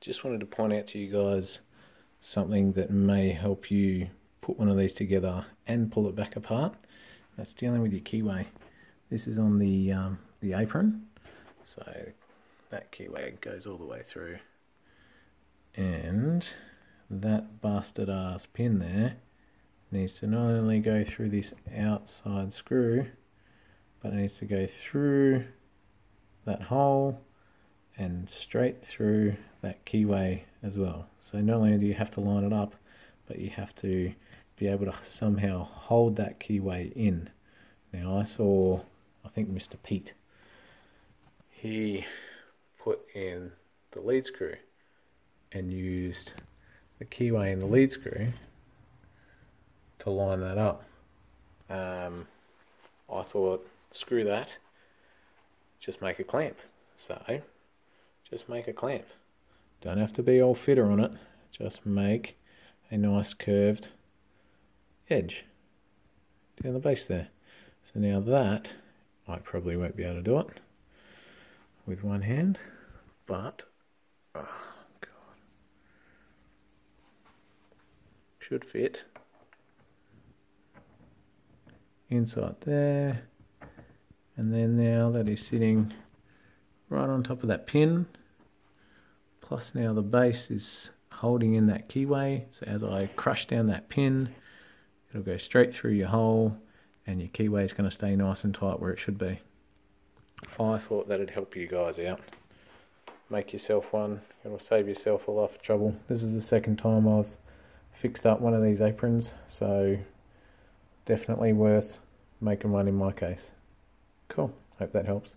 just wanted to point out to you guys something that may help you put one of these together and pull it back apart. That's dealing with your keyway. This is on the um, the apron, so that keyway goes all the way through, and that bastard ass pin there needs to not only go through this outside screw, but it needs to go through that hole and straight through that keyway as well. So not only do you have to line it up, but you have to be able to somehow hold that keyway in. Now I saw, I think Mr. Pete, he put in the lead screw and used the keyway in the lead screw to line that up. Um, I thought, screw that, just make a clamp. So, just make a clamp. Don't have to be all fitter on it, just make a nice curved edge. Down the base there. So now that, I probably won't be able to do it with one hand, but, oh God, should fit. Inside there. And then now that is sitting right on top of that pin plus now the base is holding in that keyway so as I crush down that pin it'll go straight through your hole and your keyway is going to stay nice and tight where it should be I thought that'd help you guys out make yourself one it'll save yourself a lot of trouble this is the second time I've fixed up one of these aprons so definitely worth making one in my case. Cool. Hope that helps.